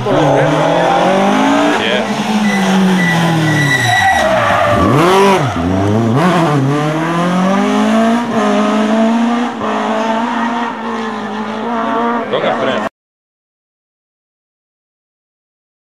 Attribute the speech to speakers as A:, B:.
A: bom, né?